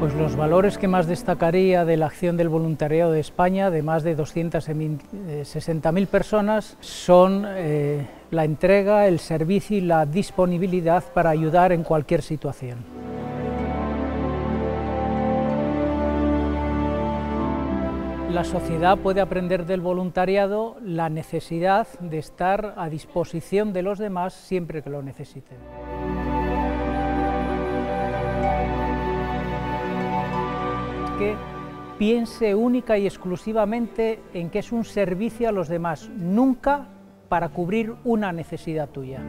Pues los valores que más destacaría de la acción del voluntariado de España, de más de 260.000 personas, son eh, la entrega, el servicio y la disponibilidad para ayudar en cualquier situación. La sociedad puede aprender del voluntariado la necesidad de estar a disposición de los demás siempre que lo necesiten. Que piense única y exclusivamente en que es un servicio a los demás, nunca para cubrir una necesidad tuya.